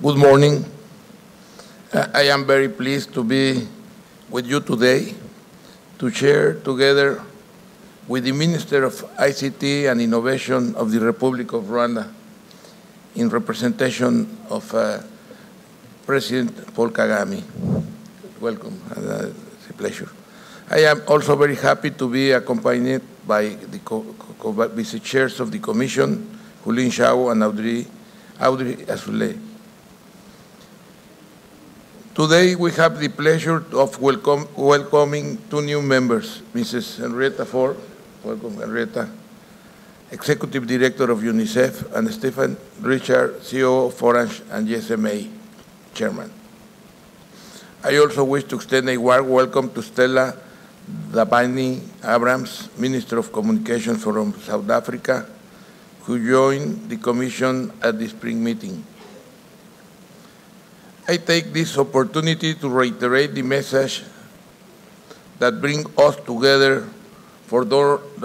Good morning. I am very pleased to be with you today to share together with the Minister of ICT and Innovation of the Republic of Rwanda in representation of uh, President Paul Kagame. Welcome. Uh, it's a pleasure. I am also very happy to be accompanied by the vice chairs of the Commission, Houlin Zhao and Audrey, Audrey Azoulay. Today we have the pleasure of welcome, welcoming two new members, Mrs. Henrietta Fore, welcome Henrietta, Executive Director of UNICEF, and Stéphane Richard, CEO of Orange and GSMA, Chairman. I also wish to extend a warm welcome to Stella Dlamini Abrams, Minister of Communications from South Africa, who joined the Commission at the spring meeting. I take this opportunity to reiterate the message that brings us together for,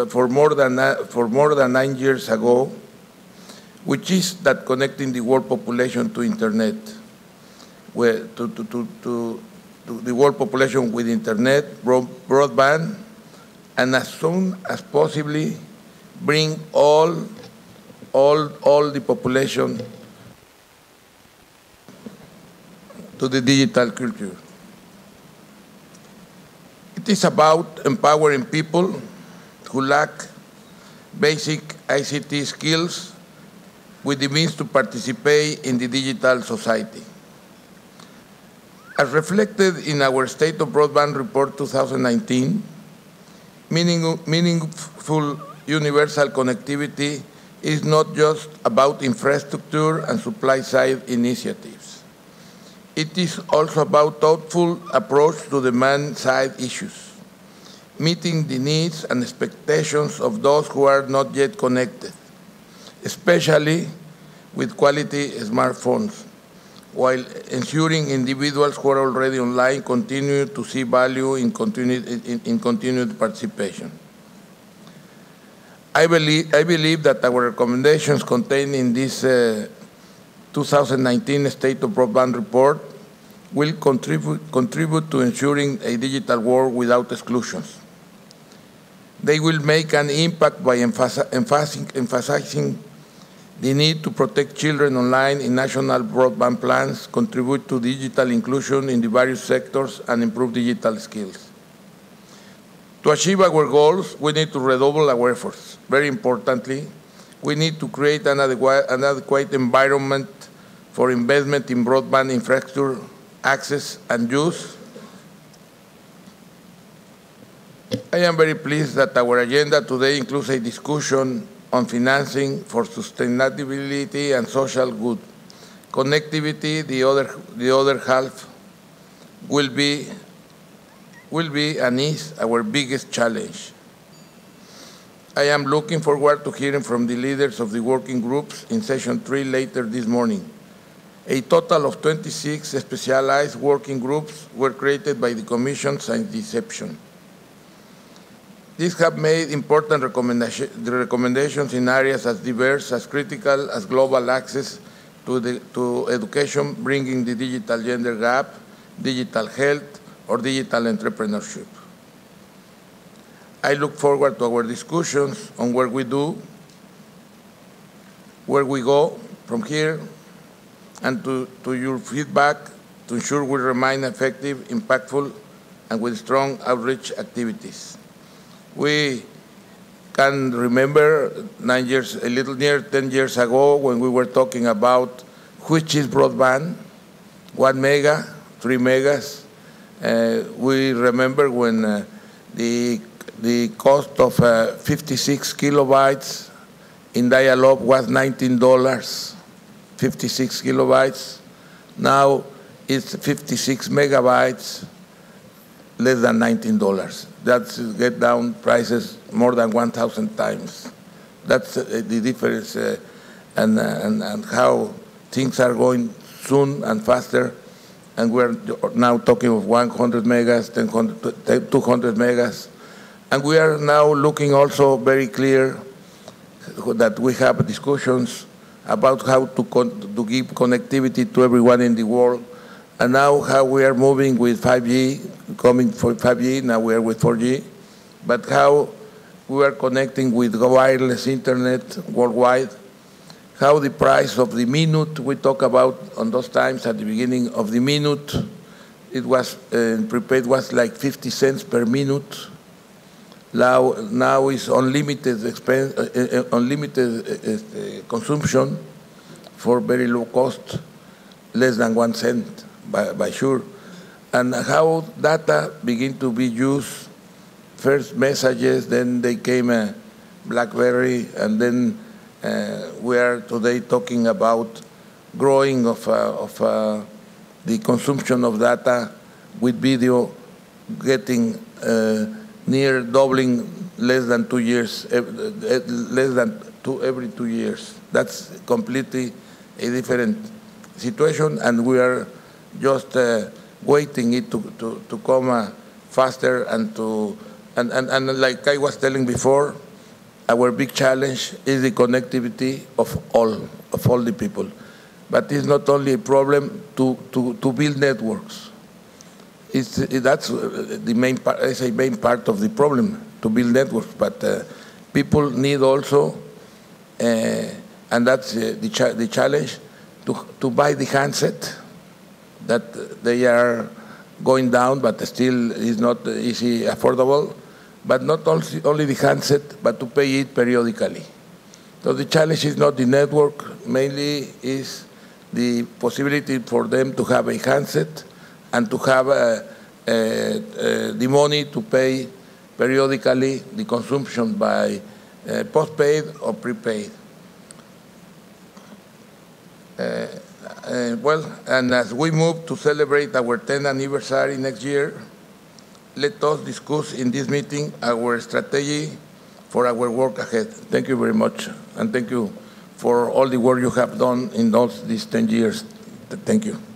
for, more than, for more than nine years ago, which is that connecting the world population to internet, where, to, to, to, to, to the world population with internet, broadband, and as soon as possibly bring all, all, all the population to the digital culture. It is about empowering people who lack basic ICT skills with the means to participate in the digital society. As reflected in our State of Broadband Report 2019, meaning, meaningful universal connectivity is not just about infrastructure and supply side initiatives. It is also about thoughtful approach to demand-side issues, meeting the needs and expectations of those who are not yet connected, especially with quality smartphones, while ensuring individuals who are already online continue to see value in continued, in, in continued participation. I believe, I believe that our recommendations contained in this uh, 2019 State of Broadband Report will contribute, contribute to ensuring a digital world without exclusions. They will make an impact by emphasizing, emphasizing the need to protect children online in national broadband plans, contribute to digital inclusion in the various sectors, and improve digital skills. To achieve our goals, we need to redouble our efforts. Very importantly, we need to create an adequate, an adequate environment for investment in broadband infrastructure, access, and use. I am very pleased that our agenda today includes a discussion on financing for sustainability and social good. Connectivity, the other, the other half, will be, will be and is our biggest challenge. I am looking forward to hearing from the leaders of the working groups in session three later this morning. A total of 26 specialized working groups were created by the Commission since inception. These have made important recommendations in areas as diverse, as critical as global access to, the, to education, bringing the digital gender gap, digital health, or digital entrepreneurship. I look forward to our discussions on where we do, where we go from here, and to, to your feedback to ensure we remain effective, impactful, and with strong outreach activities. We can remember nine years, a little near 10 years ago when we were talking about which is broadband, one mega, three megas. Uh, we remember when uh, the, the cost of uh, 56 kilobytes in dial-up was $19. 56 kilobytes. Now it's 56 megabytes, less than $19. That's get down prices more than 1,000 times. That's uh, the difference uh, and, uh, and, and how things are going soon and faster. And we're now talking of 100 megas, 200 megas. And we are now looking also very clear that we have discussions about how to, to give connectivity to everyone in the world. And now how we are moving with 5G, coming for 5G, now we are with 4G, but how we are connecting with wireless internet worldwide, how the price of the minute we talk about on those times at the beginning of the minute, it was uh, prepaid was like 50 cents per minute. Now, now is unlimited expense, uh, uh, unlimited uh, consumption for very low cost, less than one cent by, by sure. And how data begin to be used, first messages, then they came BlackBerry, and then uh, we are today talking about growing of, uh, of uh, the consumption of data with video getting near doubling less than two years, eh, eh, less than two every two years. That's completely a different situation, and we are just uh, waiting it to, to, to come uh, faster and to, and, and, and like I was telling before, our big challenge is the connectivity of all, of all the people. But it's not only a problem to, to, to build networks. It's, that's the main part, it's a main part of the problem, to build networks. But uh, people need also, uh, and that's uh, the, the challenge, to, to buy the handset that they are going down, but still is not easy affordable. But not only, only the handset, but to pay it periodically. So the challenge is not the network, mainly is the possibility for them to have a handset and to have uh, uh, the money to pay periodically the consumption by uh, postpaid or prepaid. Uh, well, and as we move to celebrate our 10th anniversary next year, let us discuss in this meeting our strategy for our work ahead. Thank you very much, and thank you for all the work you have done in those these 10 years. Thank you.